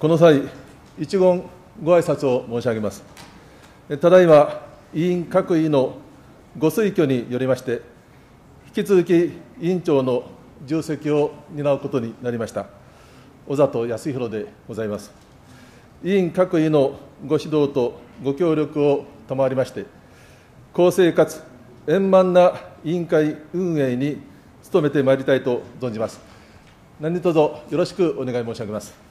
この際、一言ご挨拶を申し上げます。ただいま、委員各位のご推挙によりまして、引き続き委員長の重責を担うことになりました、小里康弘でございます。委員各位のご指導とご協力を賜りまして、公正かつ円満な委員会運営に努めてまいりたいと存じます。何卒よろしくお願い申し上げます。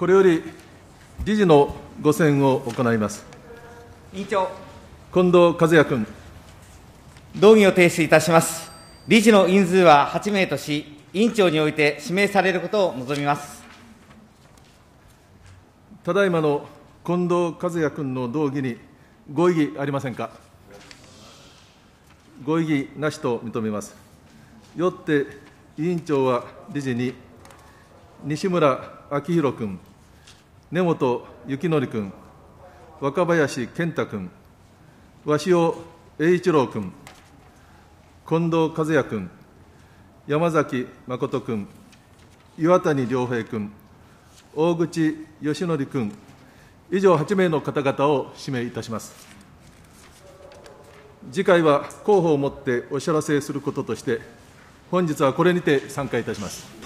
これより理事のご選を行います。委員長。近藤和也君。動議を提出いたします。理事の人数は8名とし、委員長において指名されることを望みます。ただいまの近藤和也君の動議にご異議ありませんか？ご異議なしと認めます。よって委員長は理事に西村明宏君、根本幸則君、若林健太君、鷲尾栄一郎君、近藤和也君、山崎誠君、岩谷良平君、大口義則君、以上8名の方々を指名いたします。次回は候補をもってお知らせすることとして、本日はこれにて参加いたします。